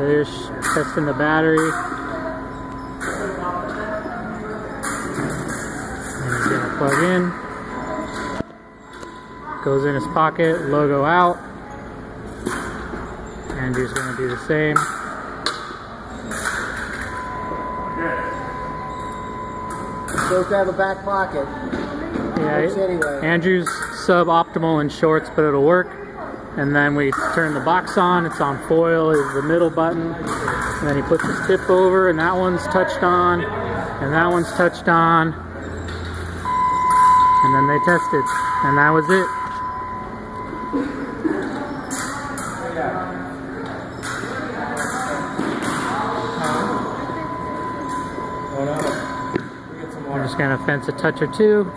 There's testing the battery. And he's gonna plug in. Goes in his pocket, logo out. Andrew's gonna do the same. Supposed to have a back pocket. Yeah, anyway. Andrew's suboptimal in shorts, but it'll work. And then we turn the box on. It's on foil. Is the middle button. And then he puts his tip over, and that one's touched on, and that one's touched on. And then they tested, and that was it. I'm just gonna fence a touch or two.